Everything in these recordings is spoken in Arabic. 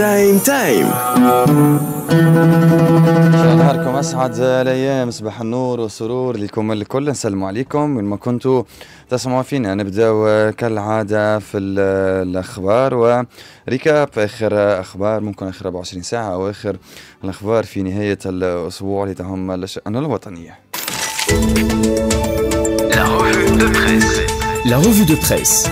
Prime time نهاركم أسعد الأيام صباح النور والسرور لكم الكل. نسلم عليكم وين ما كنتوا تسمعوا فينا. نبداو كالعادة في الأخبار. و récap آخر أخبار ممكن آخر 24 ساعة أو آخر الأخبار في نهاية الأسبوع اللي تهم الشان الوطنيه la revue de presse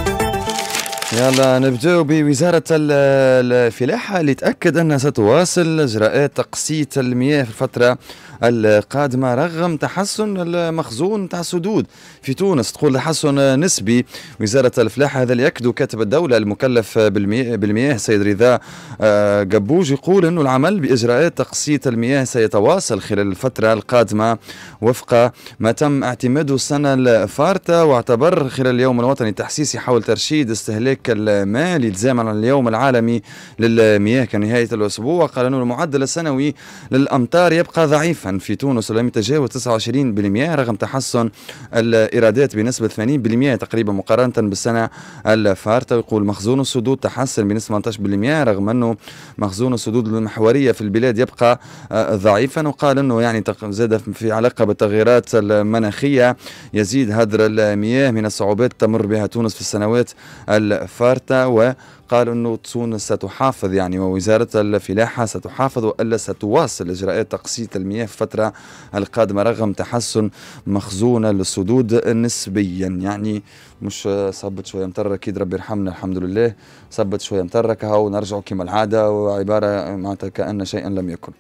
يلا نبداو بوزارة الفلاحة اللي تأكد أنها ستواصل إجراءات تقسيط المياه في الفترة القادمة رغم تحسن المخزون تاع السدود. في تونس تقول تحسن نسبي. وزارة الفلاحة هذا اللي يأكد كاتب الدولة المكلف بالمياه, سيد رضا آه، قبوج يقول أنه العمل بإجراءات تقسيط المياه سيتواصل خلال الفترة القادمة. وفق ما تم اعتماده السنة الفارطة واعتبر خلال اليوم الوطني التحسيسي حول ترشيد استهلاك الماء لزاما اليوم العالمي للمياه كنهاية الأسبوع. قال أنه المعدل السنوي للأمطار يبقى ضعيفا. في تونس لم يتجاوز 29% رغم تحسن الإيرادات بنسبة 80% تقريبا مقارنة بالسنة الفارطة. يقول مخزون السدود تحسن بنسبة 18% رغم أنه مخزون السدود المحورية في البلاد يبقى آه، ضعيفا. وقال أنه يعني زاد في علاقة بالتغييرات المناخية. يزيد هدر المياه من الصعوبات تمر بها تونس في السنوات الفارطة. و قال أنه تونس ستحافظ يعني ووزارة الفلاحة ستحافظ وإلا ستواصل إجراءات تقسيط المياه في الفترة القادمة رغم تحسن مخزون السدود نسبيا. يعني مش صبت شوية مطر أكيد ربي يرحمنا الحمد لله. صبت شوية مطر كها ونرجعوا كما العادة وعبارة معناتها كأن شيئا لم يكن.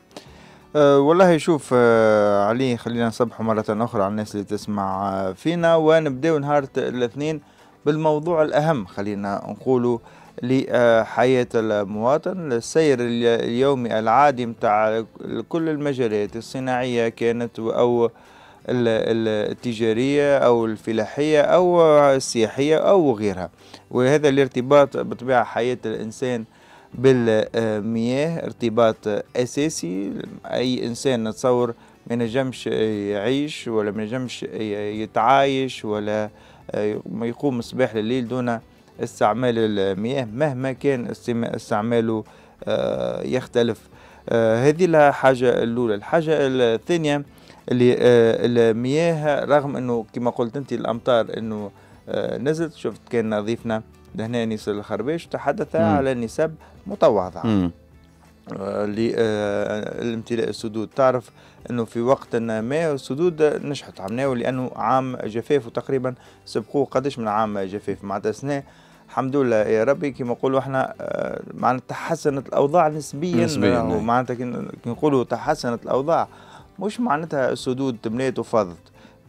أه والله شوف أه علي خلينا نصبحوا مرة أخرى على الناس اللي تسمع فينا ونبداو نهار الاثنين بالموضوع الأهم خلينا نقولوا لحياة المواطن. السير اليومي العادي متاع كل المجالات الصناعية كانت أو التجارية أو الفلاحية أو السياحية أو غيرها. وهذا الارتباط بطبيعة حياة الإنسان بالمياه ارتباط أساسي. أي إنسان نتصور ما ينجمش يعيش ولا ما ينجمش يتعايش ولا ما يقوم صباح لليل دون استعمال المياه مهما كان استعماله آه، يختلف. آه، هذه الحاجة الأولى. الحاجة الثانية اللي آه، المياه رغم أنه كما قلت أنت الأمطار أنه نزلت شفت كان نظيفنا لهنا نيس الخربيش تحدث مم. على نسب متواضعة. لامتلاء السدود. تعرف إنه في وقت ما السدود نجحت عملناه لأنه عام جفاف وتقريبا سبقوه قداش من عام جفاف. معناتها سنة الحمد لله. يا ربي كما نقولوا إحنا آه، معناتها تحسنت الأوضاع نسبيا نسبيا ومعناتها كي نقولوا تحسنت الأوضاع. مش معناتها السدود تمليت وفضت.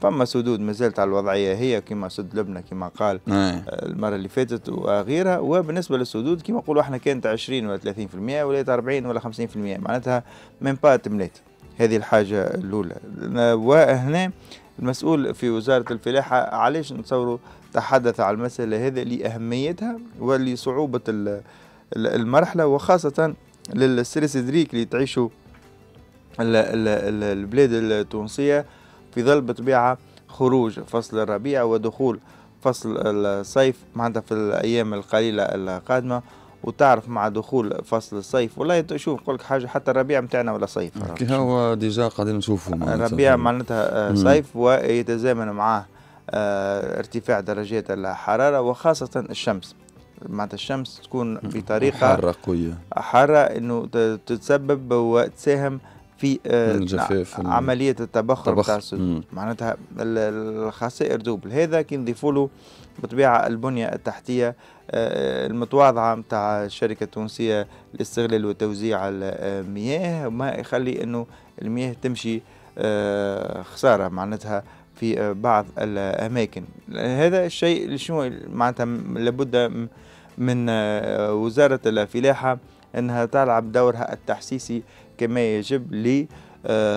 فما سدود ما زالت على الوضعية هي كما سد لبنى كما قال آه، المرة اللي فاتت وغيرها. وبالنسبة للسدود كما نقولوا إحنا كانت 20 ولا 30% ولات 40 ولا 50% معناتها من با تمليت هذه الحاجة الأولى. وهنا المسؤول في وزارة الفلاحة علاش نتصوروا تحدث على المسألة هذه لأهميتها ولصعوبة المرحلة وخاصة لل stress hydrique اللي تعيشوا البلاد التونسية في ظل بطبيعة خروج فصل الربيع ودخول فصل الصيف معناتها في الأيام القليلة القادمة. وتعرف مع دخول فصل الصيف والله شوف نقول لك حاجة حتى الربيع نتاعنا ولا صيف. كي هو déjà قاعدين نشوفوا الربيع معناتها صيف ويتزامن معاه آه، ارتفاع درجات الحرارة وخاصة الشمس. معناتها الشمس تكون بطريقة حارة قوية. حارة إنه تتسبب وتساهم في آه، الجفاف عملية التبخر تاع السدود معناتها الخسائر double. هذا كي نضيفوا له بطبيعة البنية التحتية آه، المتواضعة متاع الشركة التونسية لاستغلال وتوزيع المياه ما يخلي إنه المياه تمشي خسارة معناتها في بعض الأماكن. هذا الشيء شنو؟ معناتها لابد من وزارة الفلاحة أنها تلعب دورها التحسيسي كما يجب لي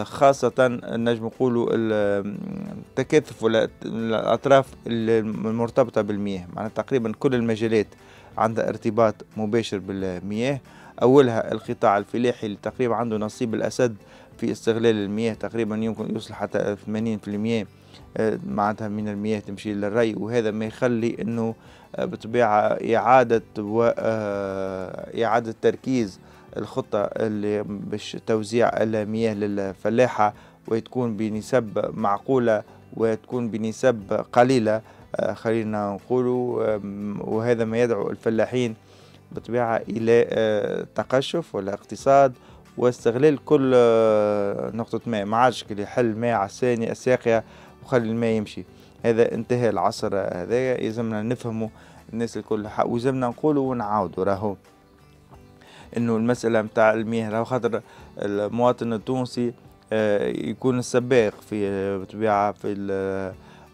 خاصة نجم نقولوا التكاثف الأطراف المرتبطة بالمياه. معناتها تقريبا كل المجالات عندها ارتباط مباشر بالمياه. أولها القطاع الفلاحي اللي تقريبا عنده نصيب الأسد في استغلال المياه. تقريبا يمكن يوصل حتى 80% آه، معناتها من المياه تمشي للري. وهذا ما يخلي إنه آه، بطبيعة إعادة و آه، إعادة تركيز الخطة اللي باش توزيع المياه للفلاحة وتكون بنسب معقولة وتكون بنسب قليلة. آه، خلينا نقولوا وهذا ما يدعو الفلاحين بطبيعة إلى آه، تقشف ولا اقتصاد واستغلال كل آه، نقطة ماء. ما عادش اللي يحل ماء على الثانية الساقية وخلي الماء يمشي. هذا انتهى العصر هذا يلزمنا نفهمه الناس الكل. ويلزمنا نقولوا ونعاودوا راهو. إنه المسألة متاع المياه راهو خاطر المواطن التونسي آه، يكون السباق في بطبيعة في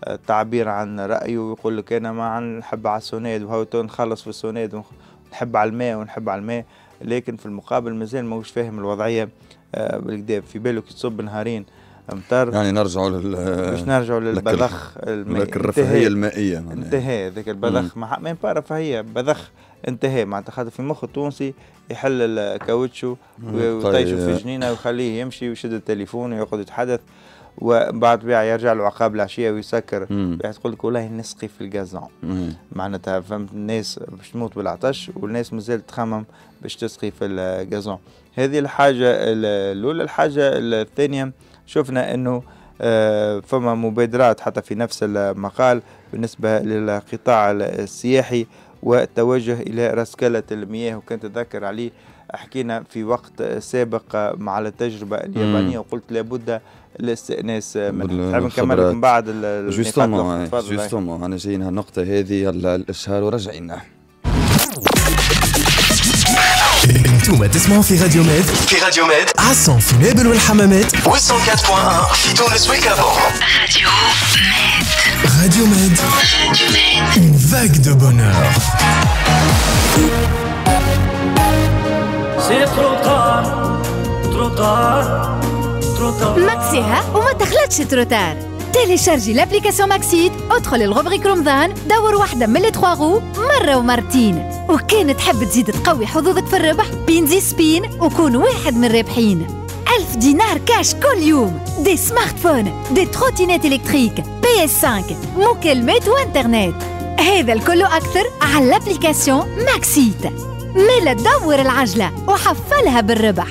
التعبير عن رأيه ويقول لك أنا ما نحب على السوناد وهو نخلص في السوناد ونحب على الماء ونحب على الماء. لكن في المقابل مازال ماهوش فاهم الوضعية آه، بالكدا في باله كي تصب نهارين. امطار يعني نرجعوا لل باش نرجعوا للبذخ المائي الرفاهية المائية انتهى ذاك البذخ. ما ما رفاهيه بذخ انتهى معناتها خاطر في مخ التونسي يحل الكاوتشو ويطيشه في الجنينه ويخليه يمشي ويشد التليفون ويقعد يتحدث. وبعد بيع يرجع له عقاب العشية ويسكر. تقول لك والله نسقي في ال gazon معناتها فهمت الناس باش تموت بالعطش والناس مازالت تخمم باش تسقي في ال gazon هذه الحاجة الأولى. الحاجة الثانية شفنا إنه آه، فما مبادرات حتى في نفس المقال بالنسبة للقطاع السياحي والتوجه إلى رسكله المياه. وكنت تذكر عليه حكينا في وقت سابق مع التجربة اليابانية وقلت لابد الاستئناس منها. نكمل لكم بعد جوستومون جوستومون أنا جايين هالنقطه هذه الإشهار وراجعين انتم تسمعوا في راديو ميد في راديو ميد عصام في نابل والحمامات و 104.1 في تونس وكابون راديو ميد راديو ميد Une vague de bonheur. C'est trop tard, trop tard, trop tard. ماكسيها وما تخلطش تروتار تيليشارجي لابليكاسيون ماكسيد أدخل الغبريك رمضان دور واحدة من لي غو مرة ومرتين. وكان تحب تزيد تقوي حظوظك في الربح؟ بينزي سبين وكون واحد من الرابحين ألف دينار كاش كل يوم. des smartphones des trottinettes électriques PS 5 مكالمات وإنترنت. هذا الكل أكثر على ال application Max it. ملا تدور العجلة وحفلها بالربح.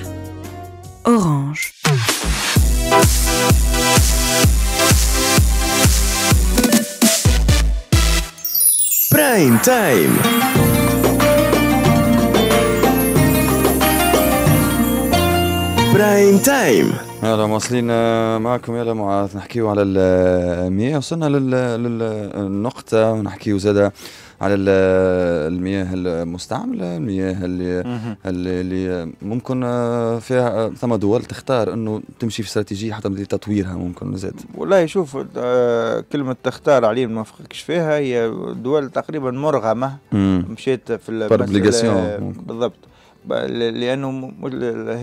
Orange Prime Time Prime Time يلا مواصلين معكم يلا معاذ نحكيو على المياه وصلنا للنقطة ونحكيو زادة على المياه المستعملة المياه اللي, اللي ممكن فيها ثم دول تختار إنه تمشي في استراتيجية حتى لتطويرها ممكن زاد والله شوف آه، كلمة تختار علي ما وافقكش فيها هي دول تقريبا مرغمة. مشيت في بالضبط. لأنه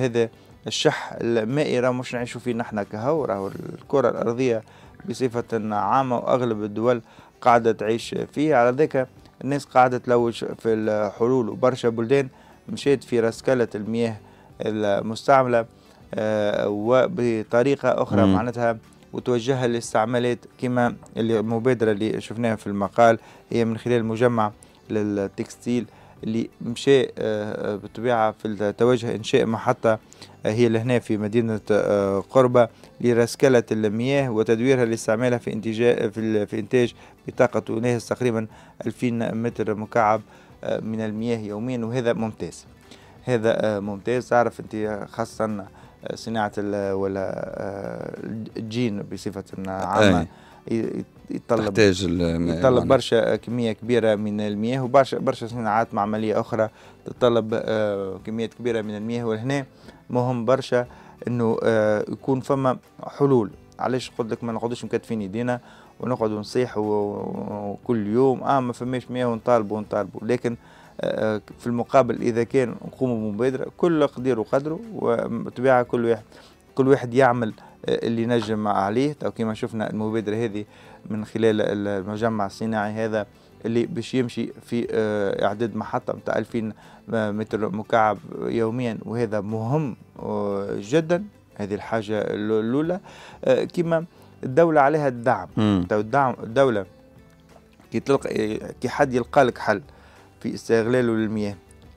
هذا الشح المائي راه مش نعيشوا فيه نحن كهو راهو الكرة الأرضية بصفة عامة وأغلب الدول قاعدة تعيش فيه على ذلك الناس قاعدة تلوج في الحلول وبرشا بلدان مشيت في رسكلة المياه المستعملة آه، وبطريقة أخرى مم. معناتها وتوجهها للاستعمالات كما المبادرة اللي شفناها في المقال هي من خلال مجمع للتكستيل اللي مشى آه، آه، بالطبيعة في التوجه إنشاء محطة هي لهنا في مدينة قربة لرسكلة المياه وتدويرها لاستعمالها في انتاج في, إنتاج بطاقة تناهز تقريبا 2000 متر مكعب آه، من المياه يوميا وهذا ممتاز. هذا آه، ممتاز. تعرف أنت خاصة آه، صناعة ولا الجين بصفة عامة. يتطلب تحتاج يتطلب برشا كمية كبيرة من المياه وبرشا برشا صناعات معملية أخرى تتطلب كميات كبيرة من المياه. وهنا مهم برشا إنه يكون فما حلول. علاش قلت لك ما نقعدوش مكتفين يدينا ونقعد نصيحوا كل يوم آه ما فماش مياه ونطالبوا ونطالبوا. لكن آه، في المقابل إذا كان نقوموا بمبادرة كل قدير وقدره وبطبيعة كل واحد. كل واحد يعمل آه، اللي نجم عليه. أو كما شفنا المبادرة هذه من خلال المجمع الصناعي هذا اللي باش يمشي في آه، إعداد محطة نتاع 2000 متر مكعب يوميا وهذا مهم جدا. هذه الحاجة الأولى. كما الدولة عليها الدعم. الدعم الدولة كي تلقى كي حد يلقى لك حل في استغلاله للمياه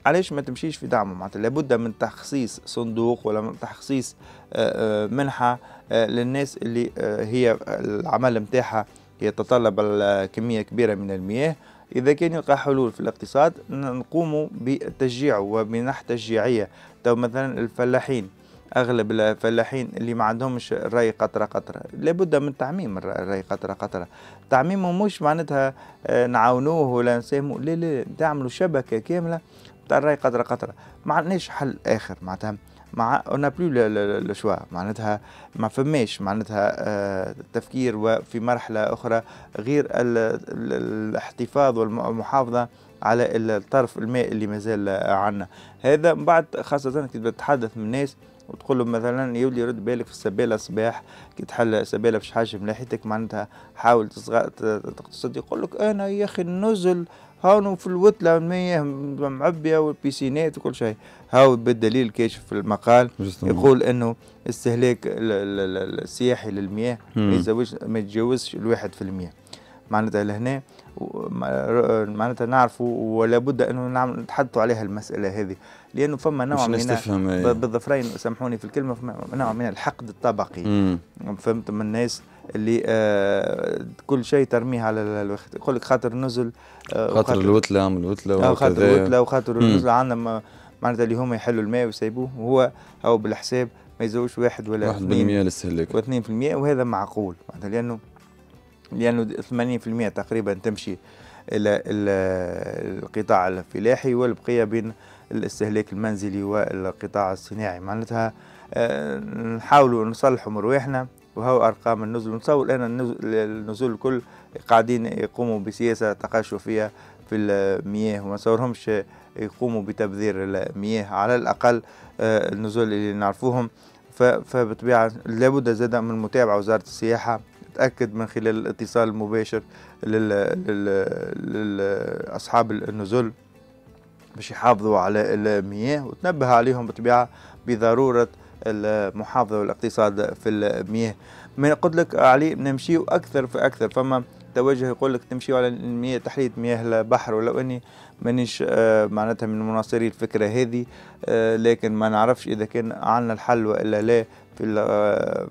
علاش ما تمشيش في دعمه؟ معناتها لابد من تخصيص صندوق ولا من تخصيص منحة للناس اللي هي العمل نتاعها يتطلب كميه كبيرة من المياه. إذا كان يلقى حلول في الاقتصاد نقوم بتشجيعه وبمنح تشجيعية. تو مثلا الفلاحين أغلب الفلاحين اللي ما عندهمش الري قطرة قطرة لابد من تعميم الري قطرة قطرة. تعميمه مش معناتها آه، نعاونوه ولا نساهموا لا لا تعملوا شبكة كاملة. تاع الري قطره قطره ما عندناش حل آخر معناتها. مع en plus لو معناتها ما فماش معناتها آه تفكير وفي مرحلة أخرى غير الاحتفاظ والمحافظة على الطرف الماء اللي مازال عندنا هذا من بعد خاصة كي تتحدث من الناس وتقول له مثلا يولي يرد بالك في السبالة صباح كي تحل سبالة في حاجة ملاحيتك معناتها حاول تقتصد. يقول لك أنا يا أخي النزل هاو في الوتلة المياه معبية والبيسينات وكل شيء. هاو بالدليل كاشف في المقال يقول إنه استهلاك السياحي للمياه ما يتزوجش ما يتجاوزش الواحد في المية معناتها لهنا معناتها نعرفوا ولا بد إنه نعمل نتحدثوا عليها المسألة هذه. لأنه فما نوع من إيه. بالظفرين سامحوني في الكلمة فما نوع من الحقد الطبقي. فهمت من الناس؟ اللي آه كل شيء ترميه على الوقت يقول لك خاطر نزل آه خاطر الوتلة من الوتلة آه خاطر الوتلة وخاطر النزل. عندنا معناتها اللي هما يحلوا الماء ويسيبوه وهو هو بالحساب ما يزوجش واحد ولا واحد بالمية للاستهلاك واثنين في المية وهذا معقول. معناتها لأنه لأنه 80% تقريبا تمشي إلى القطاع الفلاحي والبقية بين الاستهلاك المنزلي والقطاع الصناعي. معناتها آه، نحاولوا نصلحوا مروحنا. وهو أرقام النزل ونتصور الان النزول الكل قاعدين يقوموا بسياسة تقاشفيه في المياه وما نصورهمش يقوموا بتبذير المياه. على الأقل آه، النزول اللي نعرفوهم. فبطبيعة لابد زاد من متابعة وزارة السياحة. تأكد من خلال الاتصال المباشر لاصحاب النزول باش يحافظوا على المياه وتنبه عليهم بطبيعة بضرورة المحافظة والاقتصاد في المياه. ما قلت لك علي نمشيو أكثر فاكثر فما توجه يقول لك تمشيو على المياه تحليه مياه البحر. ولو أني مانيش آه معناتها من مناصري الفكرة هذه آه لكن ما نعرفش إذا كان عندنا الحل وإلا لا. في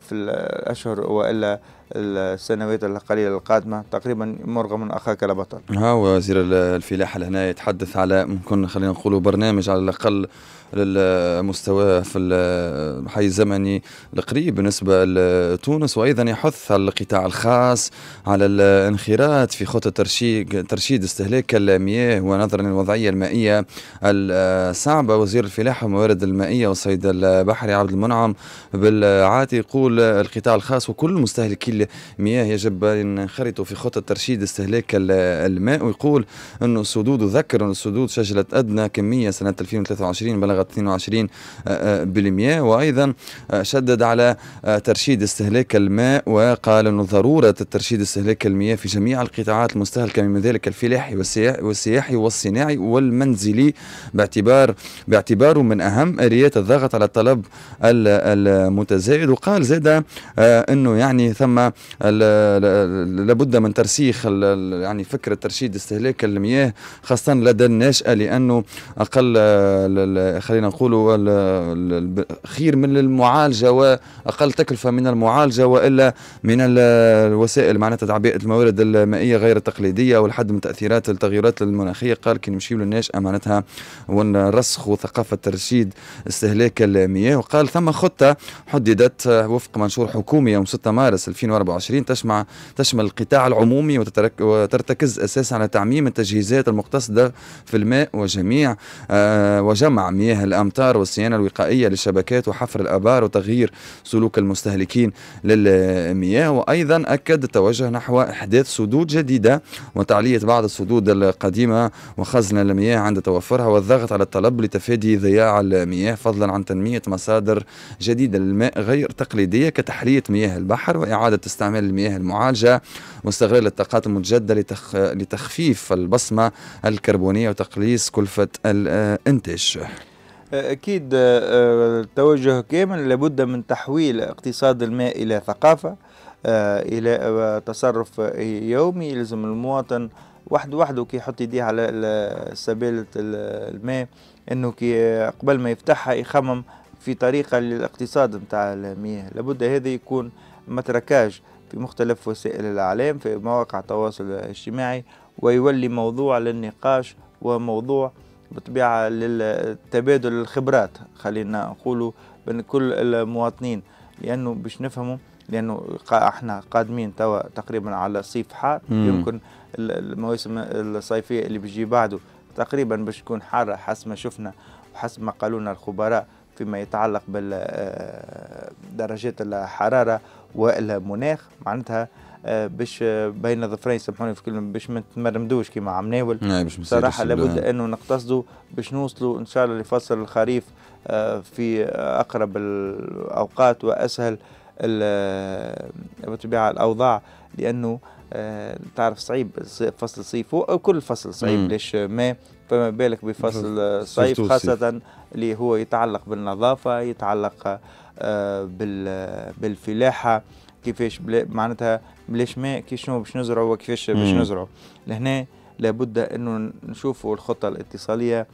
في الأشهر وإلا السنوات القليلة القادمة تقريبا مرغم أخاك لا بطل. ها وزير الفلاحه لهنا يتحدث على ممكن خلينا نقولوا برنامج على الأقل للمستوى في الحي الزمني القريب بالنسبة لتونس وأيضا يحث القطاع الخاص على الانخراط في خطة ترشيد, ترشيد استهلاك المياه ونظرا للوضعية المائية الصعبة وزير الفلاحة والموارد المائية والصيد البحري عبد المنعم بالعاتي يقول القطاع الخاص وكل مستهلكي المياه يجب أن ينخرطوا في خطة ترشيد استهلاك الماء. ويقول أنه السدود ذكر أن السدود سجلت أدنى كمية سنة 2023 بلغ بلغت 22 آه، آه، بالمئة وأيضا شدد على ترشيد استهلاك الماء وقال أنه ضرورة ترشيد استهلاك المياه في جميع القطاعات المستهلكة من ذلك الفلاحي والسياحي والصناعي والمنزلي. باعتبار باعتباره من أهم آليات الضغط على الطلب المتزايد وقال زاد أنه يعني ثم لابد من ترسيخ يعني فكرة ترشيد استهلاك المياه خاصة لدى الناشئة لأنه أقل خلينا نقولوا خير من المعالجة وأقل تكلفة من المعالجة وإلا من الوسائل معناتها تعبئة الموارد المائية غير التقليدية والحد من تأثيرات التغيرات المناخية. قال كي نمشيو للناشئة معناتها ونرسخوا ثقافة ترشيد استهلاك المياه. وقال ثم خطة حددت وفق منشور حكومي يوم 6 مارس 2024 تشمع تشمل القطاع العمومي وترتكز أساسا على تعميم التجهيزات المقتصدة في الماء وجميع آه وجمع مياه مياه الأمطار والصيانة الوقائية للشبكات وحفر الآبار وتغيير سلوك المستهلكين للمياه. وأيضا أكد التوجه نحو إحداث سدود جديدة وتعلية بعض السدود القديمة وخزن المياه عند توفرها والضغط على الطلب لتفادي ضياع المياه فضلا عن تنمية مصادر جديدة للماء. غير تقليدية كتحلية مياه البحر وإعادة استعمال المياه المعالجة واستغلال الطاقات المتجددة لتخ... لتخفيف البصمة الكربونية وتقليص كلفة الإنتاج. أكيد التوجه آه، آه، كامل لابد من تحويل اقتصاد الماء إلى ثقافة آه، إلى تصرف يومي. يلزم المواطن وحده وحده كي يحط يديه على سبيلة الماء إنه كي قبل ما يفتحها يخمم في طريقة للاقتصاد نتاع المياه. لابد هذا يكون متركاج في مختلف وسائل الإعلام في مواقع التواصل الاجتماعي ويولي موضوع للنقاش وموضوع بطبيعة للتبادل الخبرات خلينا نقولوا بين كل المواطنين. لأنه باش نفهموا لأنه إحنا قادمين توا تقريبا على صيف حار. يمكن المواسم الصيفية اللي بيجي بعده تقريبا باش تكون حارة حسب ما شفنا وحسب ما قالوا لنا الخبراء. فيما يتعلق بدرجات الحرارة والمناخ. معناتها آه، باش بين ظفرين سامحوني في كلمه باش ما نتمرمدوش كيما عم ناول. صراحة لابد أنه نقتصدوا باش نوصلوا إن شاء الله لفصل الخريف آه، في أقرب الأوقات وأسهل بطبيعه الأوضاع. لأنه آه، تعرف صعيب فصل الصيف وكل فصل صعيب ليش ما فما بالك بفصل الصيف خاصة اللي هو يتعلق بالنظافة يتعلق بالفلاحة كيفاش معناتها بلاش ماء كي شنو باش نزرعوا وكيفاش باش نزرعوا. لهنا لابد إنه نشوفوا الخطة الاتصالية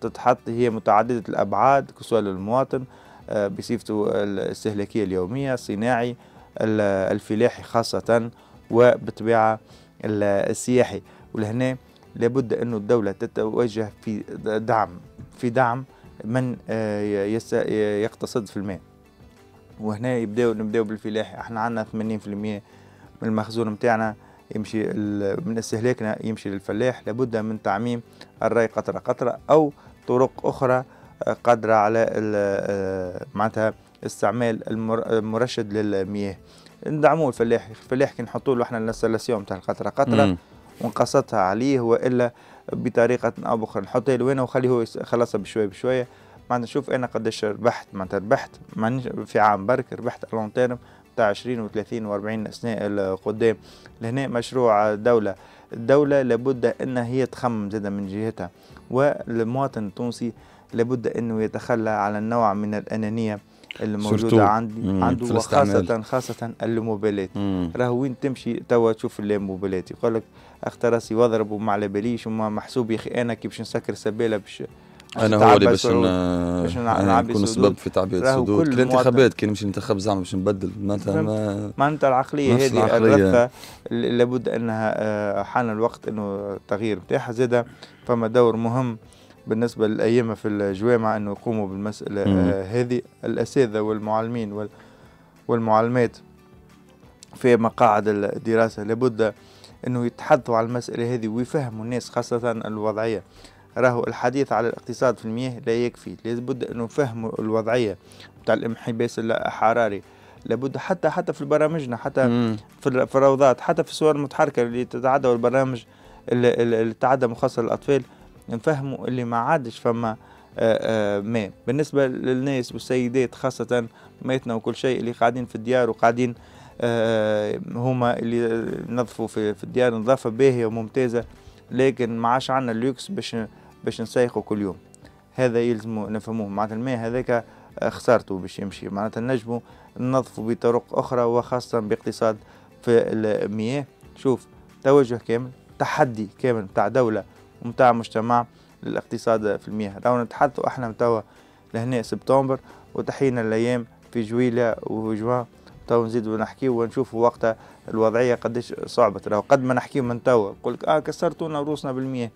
تتحط هي متعددة الأبعاد كسؤال المواطن آه، بصفته الاستهلاكية اليومية الصناعي الفلاحي خاصة وبالطبيعة السياحي. ولهنا لابد انه الدولة تتوجه في دعم في دعم من آه، يقتصد في الماء وهنا يبداو نبداو بالفلاح إحنا عندنا 80% من المخزون نتاعنا يمشي من استهلاكنا يمشي للفلاح لابد من تعميم الري قطرة قطرة أو طرق أخرى آه، قادرة على آه، معناتها استعمال المرشد للمياه ندعموا الفلاح الفلاح كي نحطوا له إحنا ال installation تاع القطرة قطرة ونقسطها عليه والا بطريقة أو بأخرى نحطها له وين وخليه هو يخلصها بشوية بشوية. معناتها شوف أنا قداش ربحت. معناتها ربحت في عام برك ربحت لون تيرم تاع 20 و30 و40 سنه القدام. لهنا مشروع دولة. الدولة لابد أنها هي تخمم زادة من جهتها. والمواطن التونسي لابد أنه يتخلى على النوع من الموجودة عندي عنده وخاصة خاصة الموبيلات. راهو وين تمشي توا تشوف الموبيلات يقول لك اخترسي واضرب وما على باليش وما محسوب يا أخي أنا كي باش نسكر سبيلة باش أنا هو اللي باش باش نكون سبب في تعبئة السدود. كل الانتخابات كي نمشي ننتخب زعما باش نبدل. معناتها معناتها العقلية هذه الرثه لابد أنها آه، حان الوقت إنه التغيير نتاعها زادة فما دور مهم بالنسبة للأيام في الجوامع انه يقوموا بالمساله آه، هذه الأساتذة والمعلمين والمعلمات في مقاعد الدراسة. لابد أنه يتحدثوا على المسألة هذه ويفهموا الناس خاصة الوضعية. راهو الحديث على الاقتصاد في المياه لا يكفي. لابد أن نفهموا الوضعية بتاع الإنحباس الحراري. لابد حتى حتى في برامجنا حتى مم. في الروضات حتى في الصور المتحركة اللي تتعدى والبرامج اللي, اللي تتعدى مخصصة للأطفال. نفهموا اللي ما عادش فما ماء بالنسبة للناس والسيدات خاصة ميتنا وكل شيء اللي قاعدين في الديار وقاعدين هما اللي نظفوا في, في الديار نظافة باهية وممتازة لكن ما عادش عندنا اللوكس باش باش نسيقوا كل يوم. هذا يلزم نفهموه. معناتها الماء هذاك خسارته باش يمشي. معناتها نجموا ننظفوا بطرق أخرى وخاصة باقتصاد في المياه. شوف توجه كامل تحدي كامل بتاع دولة ومتاع مجتمع للاقتصاد في المياه. راهو نتحدثوا إحنا توا لهنا سبتمبر وتحينا الأيام في جويلة وجوان تو نزيدو نحكيو ونشوفوا وقتها الوضعية قديش صعبت راهو قد ما نحكيو من توا يقول لك آه كسرتونا روسنا بالمياه.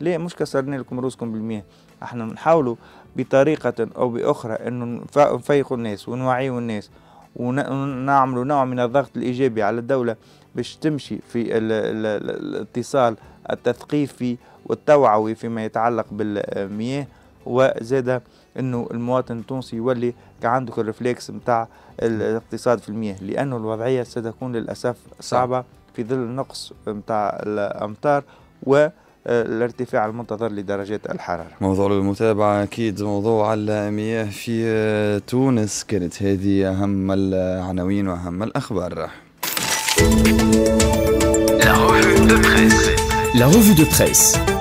ليه؟ مش كسرنا لكم روسكم بالمياه. إحنا نحاولوا بطريقة أو بأخرى أنه نفيقوا الناس ونوعيوا الناس ونعملوا نوع من الضغط الإيجابي على الدولة باش تمشي في الاتصال التثقيفي والتوعوي فيما يتعلق بالمياه وزاد إنه المواطن التونسي يولي عنده الرفلكس نتاع الاقتصاد في المياه لأنه الوضعية ستكون للأسف صعبة في ظل النقص نتاع الأمطار و الارتفاع المنتظر لدرجات الحرارة موضوع المتابعة أكيد موضوع المياه في تونس كانت هذه أهم العناوين وأهم الأخبار La revue de presse. La revue de presse.